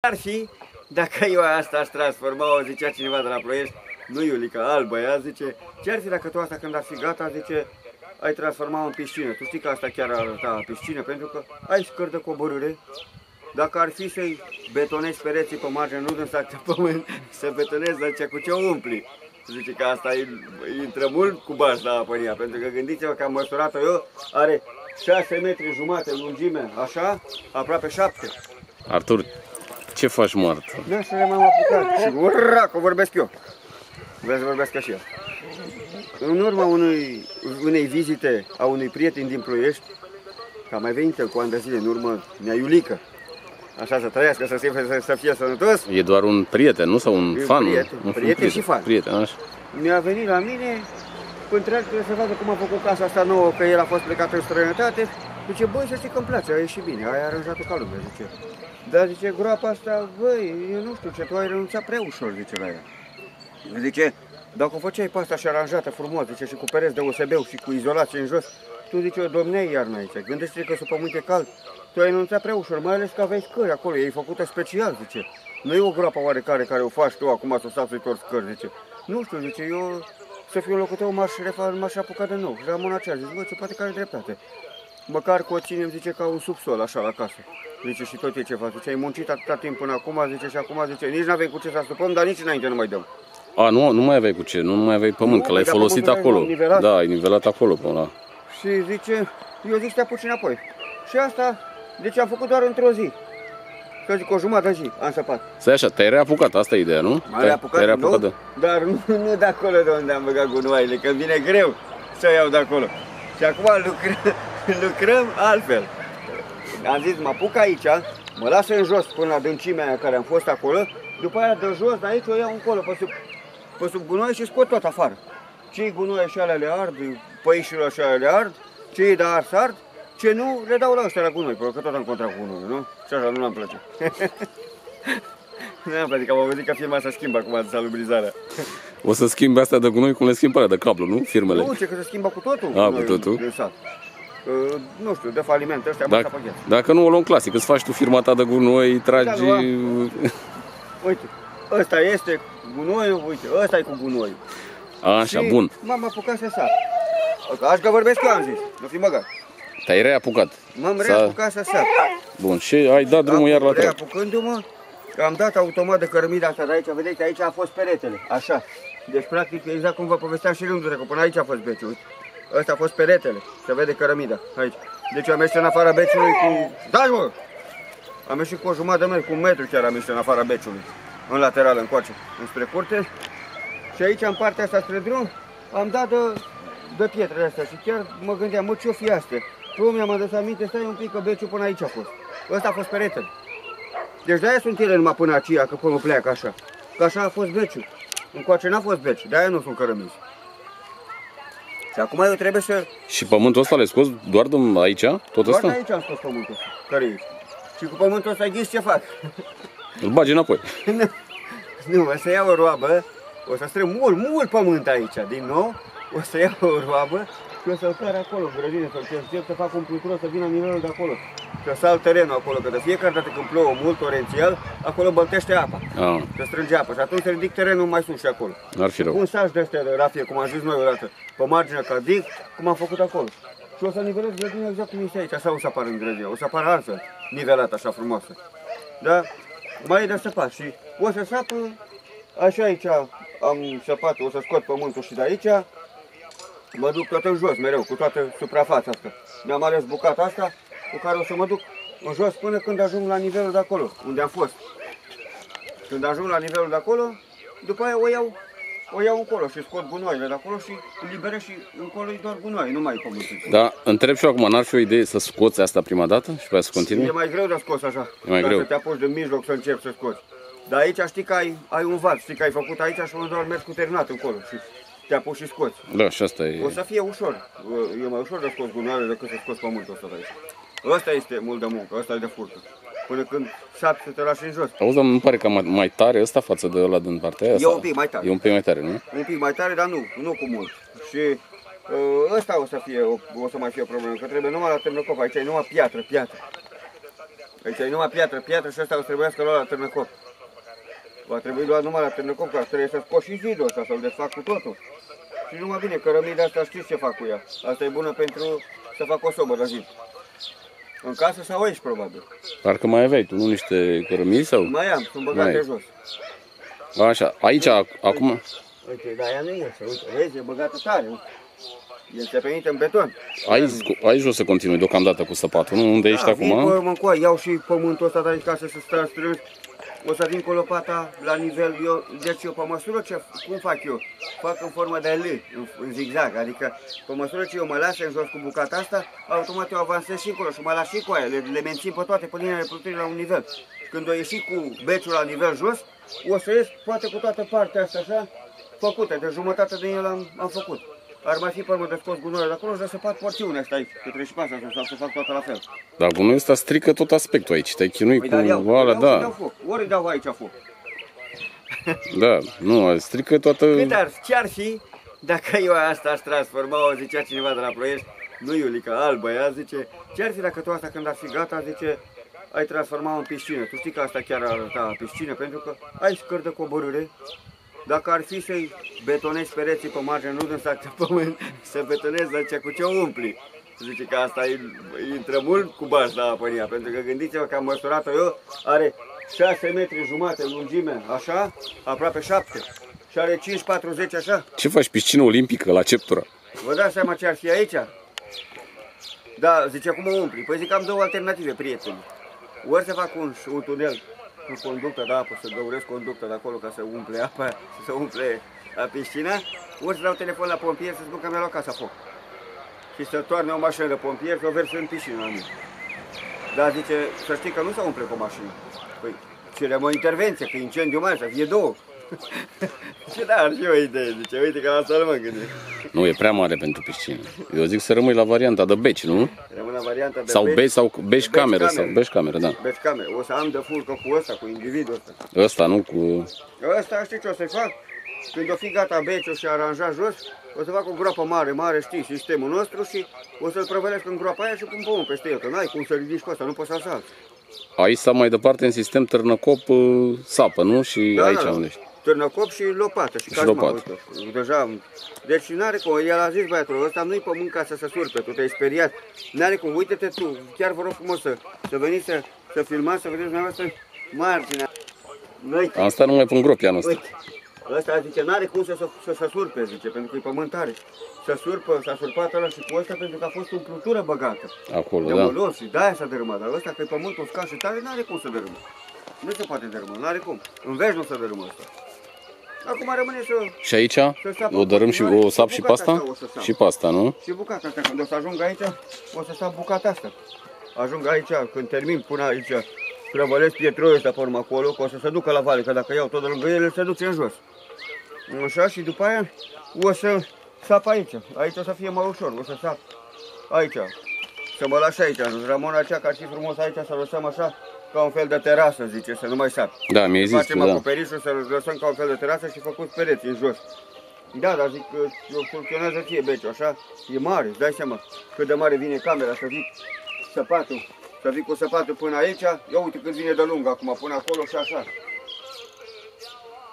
ar fi dacă eu asta aș transforma-o, zicea cineva de la Ploiești, nu Iulica, albă ea, zice, ce ar fi dacă tu asta când ar fi gata, zice, ai transforma în piscină. Tu știi că asta chiar arăta piscină, pentru că ai scări de coborâre, dacă ar fi să-i betonezi pereții pe margine, nu din sac de pământ, să betonezi, zice, cu ce o umpli? Zice că asta intră mult cu baș la apă în ea, pentru că gândiți-vă că am măsurat-o eu, are 6 metri jumate lungime, așa, aproape 7. Artur, ce faci mort? Da, să le-am apucat și ura, că vorbesc eu. Vreau să vorbesc și eu. În urma unui, unei vizite a unui prieten din Ploiești, că a mai venit cu ani de zile în urmă, nea Iulică, așa să trăiască, să, fie, să, să fie sănătos. E doar un prieten, nu? Sau un E fan? prieten, un prieten și fan. Prieten, așa. Mi-a venit la mine, cu întreagă să vadă cum a făcut casa asta nouă, că el a fost plecat în străinătate. Zice, băi, să știi că îmi place, a ieșit bine, ai aranjat-o ca lumea, zice. Dar zice, groapa asta, băi, eu nu știu ce, tu ai renunțat prea ușor, zice la ea. Zice, dacă o făceai pe asta și aranjată frumos, zice, și cu pereți de USB și cu izolație în jos, tu zice, o domnei iarna aici, gândește-te că sub pământ e cald, tu ai renunțat prea ușor, mai ales că aveai scări acolo, ei făcută special, zice. Nu e o groapă oarecare care o faci tu acum să stați să scări, zice. Nu știu, zice, eu să fiu locul tău, m-aș, refa, m-aș apuca de nou. Și Ramon aceea, zice, bă, ce poate că are dreptate. Măcar că o ținem, zice, ca un subsol, așa, la casă. Zice, și tot e ceva. Zice, ai muncit atâta timp până acum, zice, și acum, zice, nici n-avei cu ce să astupăm, dar nici înainte nu mai dăm. A, nu, nu mai aveai cu ce, nu mai aveai pământ, Nu, că l-ai dar folosit pământul acolo. l-ai nivelat. Da, ai nivelat acolo până la... Și zice, eu zic să te apuci înapoi. Și asta, deci am făcut doar într-o zi. Să zic, o jumătate de zi am săpat. Stai așa, te-ai reapucat, asta e ideea, nu? M-am Te-ai- reapucat, te-ai reapucat nu? de... Dar nu, nu de acolo de unde am băgat gunoaiele, că îmi vine greu să iau de acolo. Și acum lucrăm, lucrăm altfel. Am zis, mă apuc aici, mă las în jos până la dâncimea aia care am fost acolo, după aia de jos, de aici o iau încolo pe sub, pe sub gunoi și scot tot afară. Ce gunoi și alea le ard, păișurile și alea le ard, ce e de ars ard, ce nu, le dau la ăștia la gunoi, pentru că tot am contract cu gunoi, nu? Și așa nu am place. nu am place, că am auzit că firma se schimbă acum de salubrizarea. O să schimbi astea de gunoi cum le schimbi pe alea de cablu, nu? Firmele. Nu, ce că se schimbă cu totul. A, cu noi totul? Din sat. Uh, nu știu, de faliment ăștia am Dacă, pe gheață. dacă nu o luăm clasic, îți faci tu firma ta de gunoi, tragi... Da, Uite, ăsta este gunoiul, uite, ăsta e cu gunoiul. Așa, și bun. M-am apucat să sap. Așa că vorbesc eu, am zis, nu fi băgat. Te-ai reapucat. M-am S-a- reapucat să sap. Bun, și ai dat drumul iar la treabă. Reapucându-mă, am dat automat de cărămida asta de aici, vedeți, aici a fost peretele, așa. Deci, practic, exact cum vă povesteam și rândurile, că până aici a fost beciul, uite. Ăsta a fost peretele, se vede cărămida, aici. Deci am ieșit în afara beciului cu... Dați mă! Am ieșit cu o jumătate de metru, cu un metru chiar am ieșit în afara beciului, în lateral, încoace, înspre curte. Și aici, în partea asta spre drum, am dat de, de pietrele astea și chiar mă gândeam, mă, ce-o fi astea? Păi mi-am adus aminte, stai un pic că beciul până aici a fost. Ăsta a fost peretele. Deci de-aia sunt ele numai până aceea, că până pleacă așa. Că așa a fost beciul. Încoace n-a fost beci, de-aia nu sunt cărămizi. Și acum eu trebuie să... Și pământul ăsta l-ai scos doar de aici? Tot Doar de ăsta? aici am scos pământul ăsta, care e. Și cu pământul ăsta ghiți ce fac? Îl bagi înapoi. nu, nu, o să iau o roabă, o să strâng mult, mult pământ aici, din nou, o să iau o roabă și o să-l car acolo, în grădină, să-l încep să fac un plutură, să vină nivelul de acolo. Să sal terenul acolo, că de fiecare dată când plouă mult torențial, acolo băltește apa, Ah, să strânge apă și atunci se ridic terenul mai sus și acolo. n-ar fi rău. Un saci de astea de rafie, cum am zis noi odată, pe marginea ca dig, cum am făcut acolo. Și o să nivelez grădina exact cum este aici, așa o să apară în grădină, o să apară altfel, nivelat așa frumoasă. Da? Mai e de săpat și o să sapă, așa aici am săpat, o să scot pământul și de aici, mă duc tot în jos mereu, cu toată suprafața asta. Mi-am ales bucata asta, cu care o să mă duc în jos până când ajung la nivelul de acolo, unde am fost. Când ajung la nivelul de acolo, după aia o iau, o iau încolo și scot gunoaiele de acolo și liberez și încolo e doar gunoi, nu mai e pământul. Da, întreb și eu acum, n-ar fi o idee să scoți asta prima dată și pe aia să E continui? mai greu de scos așa. E mai ca greu. Să te apuci din mijloc să începi să scoți. Dar aici știi că ai, ai un vat, știi că ai făcut aici și doar mergi cu terminat încolo și te apuci și scoți. Da, și asta e... O să fie ușor. E mai ușor de scos gunoaiele decât să scoți pământul ăsta de aici. Ăsta este mult de muncă, ăsta e de furtă. Până când sapi să te lași în jos. Auzi, dar nu pare că mai, mai tare ăsta față de ăla din partea aia? E sau- un pic mai tare. E un pic mai tare, nu? Un pic mai tare, dar nu, nu cu mult. Și uh, ăsta o să fie, o, o să mai fie o problemă, că trebuie numai la termocop, aici e numai piatră, piatră. Aici e numai piatră, piatră și asta o trebuiască lua la Târnăcop. Va trebui luat numai la Târnăcop, că trebuie să scoți și zidul ăsta, să-l desfac cu totul. Și numai bine, cărămida asta știți ce fac cu ea. Asta e bună pentru să fac o sobă la zid. În casă sau aici, probabil. Parcă mai aveai tu, nu niște cărămii sau? Mai am, sunt băgate Mai. jos. Așa, aici, ac- acum, Uite, dar ea nu iese, uite, vezi, e băgată tare. uite. E țepenit în beton. aici, aici o să continui deocamdată cu săpatul, nu? Unde ești da, Vin acum? pe mâncoa, iau și pământul ăsta de aici ca să se stă strâns. O să vin cu lopata la nivel, eu, deci eu pe măsură ce, cum fac eu? Fac în formă de L, în, în zigzag, adică pe măsură ce eu mă las în jos cu bucata asta, automat eu avansez și încolo și mă las și cu aia, le, le mențin pe toate pe linia de plutere la un nivel. Și când o ieși cu beciul la nivel jos, o să ies poate cu toată partea asta așa, făcută, de jumătate din el am, am făcut. Ar mai fi pe urmă de scos gunoiul de acolo și de săpat porțiunea asta aici, că trebuie și pe asta să, să fac toată la fel. Dar gunoiul ăsta strică tot aspectul aici, te-ai chinuit Păi cu dar iau, oala, iau și dau da, foc. Ori îi dau aici foc. da, nu, strică toată... Cât ar, ce ar fi dacă eu asta aș transforma, o zicea cineva de la Ploiești, nu Iulica, albă, ea zice, ce ar fi dacă tu asta când ar fi gata, zice, ai transforma în piscină. Tu știi că asta chiar arăta piscină, pentru că ai scări de coborâre, dacă ar fi să-i betonezi pereții pe margine, nu din sac de pământ, să betonezi, zice, cu ce o umpli? Zice că asta e, intră mult cu baș la apă în ea, pentru că gândiți-vă că am măsurat-o eu, are 6 metri jumate lungime, așa, aproape 7. Și are 5-40 așa. Ce faci, piscină olimpică la Ceptura? Vă dați seama ce ar fi aici? Da, zice cum o umpli. Păi zic am două alternative, prieteni. Ori să fac un, un tunel cu conductă de apă, să găuresc conductă de acolo ca să umple apa, să umple la piscina, ori să dau telefon la pompier să spun că mi-a luat casa foc. Și să toarne o mașină de pompier să o vers în piscină la mine. Da, zice, să știi că nu se umple cu o mașină. Păi, cerem o intervenție, că incendiu mai să fie două. Ce da, ar fi o idee, zice, uite că la asta nu mă gândesc. Nu, e prea mare pentru piscină. Eu zic să rămâi la varianta de beci, nu? Rămâne varianta de Sau beci, beci sau beci cameră, cameră. sau beci cameră, da. beci camere. O să am de furcă cu ăsta, cu individul ăsta. Ăsta, nu cu... Ăsta știi ce o să fac? Când o fi gata beciul și aranjat jos, o să fac o groapă mare, mare, știi, sistemul nostru și o să-l prăvălesc în groapa aia și pun pământ peste el, că n-ai cum să ridici pe ăsta, nu poți să salți. Aici sau mai departe în sistem târnăcop uh, sapă, nu? Și Da, aici da, unde ești. Târnăcop și lopată și, Și cazma, lopată. uite. Deja, am- deci n-are cum, el a zis băiatul ăsta, nu-i pământ ca să se surpe, tu te-ai speriat. N-are cum, uite-te tu, chiar vă rog frumos să, să veniți să, să filmați, să vedeți dumneavoastră marginea. Noi, Asta nu mai pun gropi anul ăsta. Uite, ăsta zice, n-are cum să, să, să se surpe, zice, pentru că e pământ tare. Să surpă, s-a surpat ăla și cu ăsta pentru că a fost umplutură băgată. Acolo, De da. molos și de-aia s-a dărâmat, dar ăsta că e pământul uscat și tare, n-are cum să dărâmă. Nu se poate dărâma, n-are cum. În veci nu se dărâmă asta. Acum rămâne să... Și aici sapă o dărâm și continuare, o sap și pe bucata asta? asta o să sap. Și pe asta, nu? Și bucata asta, când o să ajung aici, o să sap bucata asta. Ajung aici, când termin, până aici, prăvălesc pietroiul ăsta pe urmă acolo, că o să se ducă la vale, că dacă iau tot de lângă el, el se duce în jos. Așa, și după aia o să sap aici. Aici o să fie mai ușor, o să sap aici. Să mă las aici, în Ramona aceea, că ar fi frumos aici să lăsăm așa, ca un fel de terasă, zice, să nu mai sap. Da, mi-ai zis Facem tu, da. acoperișul să lăsăm ca un fel de terasă și făcut pereți în jos. Da, dar zic că eu funcționează ție beciul, așa, e mare, îți dai seama cât de mare vine camera, să vii săpatul, să vii cu săpatul până aici, ia uite cât vine de lung acum, până acolo și așa.